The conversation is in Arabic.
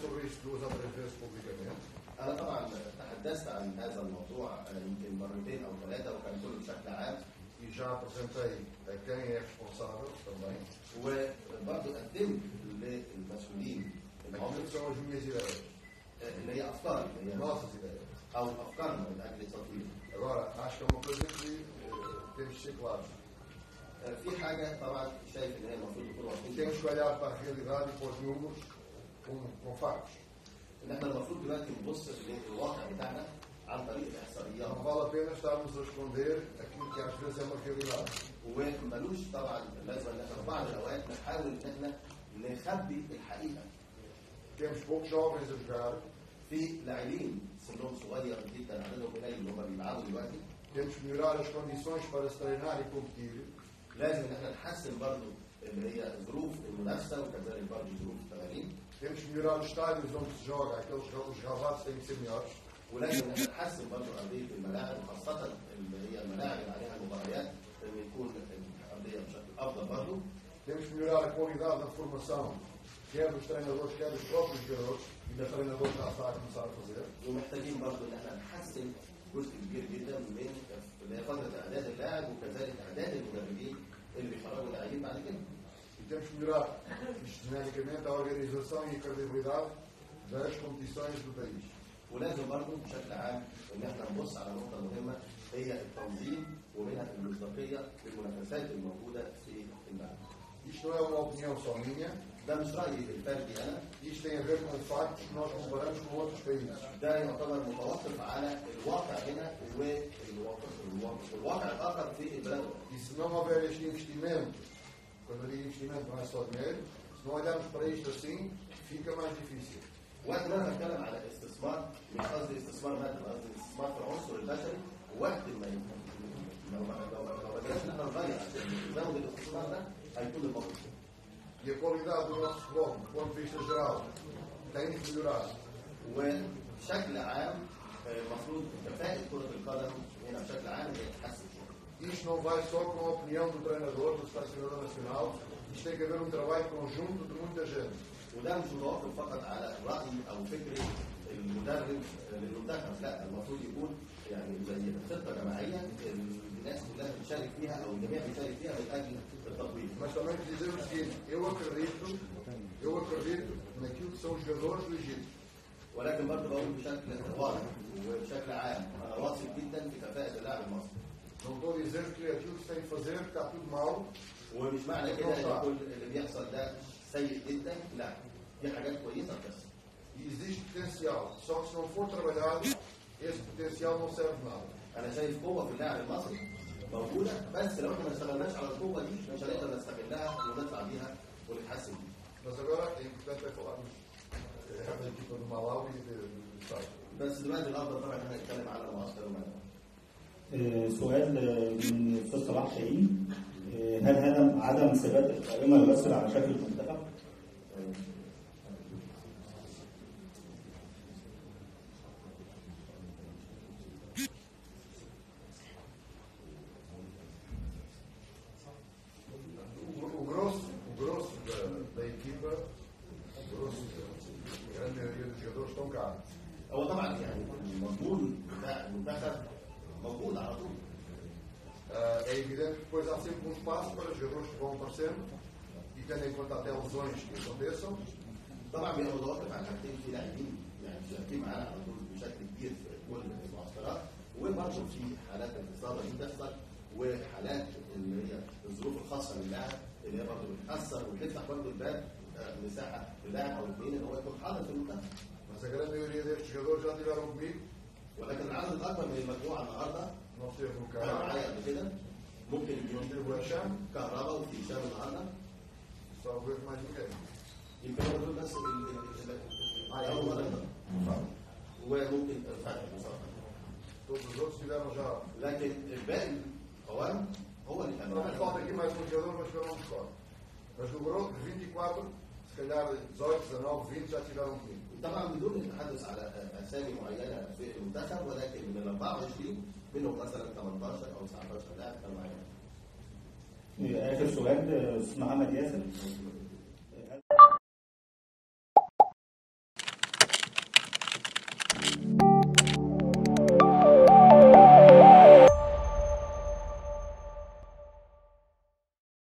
sobre isto duas ou três vezes publicamente. أنا طبعا تحدثت عن هذا الموضوع آه، يمكن مرتين أو ثلاثة وكان كله بشكل عام E quem é responsável também. وبرضه قدمت للمسؤولين que آه، اللي هي افكاري اللي هي. أو افكارنا من أجل التطوير Agora, acho que é uma coisa que eh, temos de ser claros. آه، في حاجة طبعا شايف ان هي المفروض تكون E واضحين temos que olhar para a realidade e para os números com factos. إن إحنا المفروض دلوقتي نبص للواقع بتاعنا عن طريق الإحصائيات a pena estarmos a esconder aquilo que às vezes é uma realidade. وملوش طبعا لازم إن إحنا في بعض الأوقات نحاول إن إحنا نخبي الحقيقة Temos poucos jovens a jogar, في لاعبين سنهم صغير جدا عددهم قليل اللي هم بيلعبوا دلوقتي temos que melhorar as condições para se treinar e competir. لازم إن إحنا نحسن برضو اللي هي ظروف المنافسة وكذلك برضو ظروف التمارين Temos que melhorar os estádios onde se joga, aqueles os gravados têm que ser melhores. ولازم نحسن برضو ارضيه الملاعب وخاصه اللي هي الملاعب اللي عليها المباريات ان يكون الارضيه بشكل افضل برضو Temos que melhorar a qualidade da formação, quer dos treinadores, quer dos próprios jogadores, e da treinadores já está a começar a fazer. ومحتاجين برضو ان إحنا نحسن جزء كبير جدا من فتره اعداد اللاعب وكذلك اعداد المدربين اللي بيخرجوا اللاعبين بعد كده E temos que melhorar genericamente a organização e a credibilidade das competições do país. ولازم برضو بشكل عام ان احنا نبص على نقطه مهمه هي التنظيم ومنها المصداقيه للمنافسات الموجوده في الملعب. Isto não é uma opinião só minha, ده مش رايي الفردي انا isto tem a ver com factos que nós comparamos com outros países. ده يعتبر متوقف على الواقع هنا والواقع والواقع الاخر في البلد E se não houver este investimento, quando digo investimento não é só dinheiro, se não olharmos para isto assim, fica mais difícil. وقت ما أنا بتكلم على استثمار مش قصدي استثمار مادي قصدي استثمار في العنصر البشري وقت ما لو لو لو ان إحنا نغير نزود الاستثمار ده هيكون الموقف E a qualidade do nosso futebol, do ponto de vista geral, tem. وبشكل عام آه، المفروض كفاءة كرة القدم هنا بشكل عام هي تتحسن. Isto não vai só com a opinião do treinador, do selecionador nacional, isto tem que haver um trabalho conjunto de muita gente. وده مش متوقف فقط على رأي أو فكرة المدرب للمنتخب لا المفروض يكون يعني زي خطة جماعية الناس كلها بتشارك فيها أو الجميع بيشارك فيها من أجل التطوير. Mas também dizer o seguinte, eu acredito, eu acredito naquilo que são os jogadores legítimos. ولكن برضه بقول بشكل واضح وبشكل عام أنا واثق جدا في كفاءة اللاعب المصري. Se tem que fazer está tudo mal, ومش معنى كده ان كل اللي بيحصل ده سيء جدا؟ لا. في حاجات كويسة بتحصل potencial. Não serve de nada. أنا شايف قوة في اللاعب المصري موجودة بس لو إحنا ما اشتغلناش على القوة دي مش هنقدر نستغلها ونطلع بيها ونتحسن بيها. Eh. بس دلوقتي الأفضل طبعا إن إحنا نتكلم على معسكر آه، سؤال آه، من الاستاذ صلاح شاهين آه، هل عدم عدم ثبات القائمة يؤثر على شكل المنتخب؟ هو طبعا يعني بتاع المنتخب موجود على طول Ah, é evidente que depois há sempre um espaço para os jogadores que vão aparecendo e tendo em conta até lesões que aconteçam, طبعا بيبقى متوقف على حاجتين في لاعبين يعني شاركين معانا على طول بشكل كبير في كل المعسكرات وبرضه في حالات الاصابه دي بتحصل وحالات اللي هي الظروف الخاصه للاعب اللي هي برضه بتاثر وبتفتح برضه الباب آه، مساحه للاعب أو اثنين ان هو يكون حاضر في المنتخب mas a grande maioria destes jogadores já estiveram comigo, ولكن العدد الأكبر من المجموعة النهارده كان carro, معايا قبل كده ممكن يكون Acham, كهرباء وفي هشام النهارده mais ninguém. يمكن هم دول بس ال- اول مره. وممكن فتحي مصطفى. لكن الباقي القوام هو اللي كان Não معانا. falta aqui mais um jogador, mas que eu não me recordo. Mas no grupo, de 24, calhar 18, 19, 20 já comigo. طبعا بدون التحدث على أسامي معينة في المنتخب ولكن من ال 24 منهم مثلا 18 أو 19 لاعب كانوا معانا. آخر سؤال أستاذ محمد ياسر